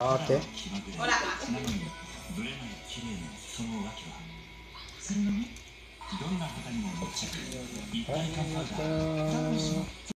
オーケー。ほら。ちなみにブレない綺麗なそのわけは。それのねどんな方にも持ち一体感ファがあー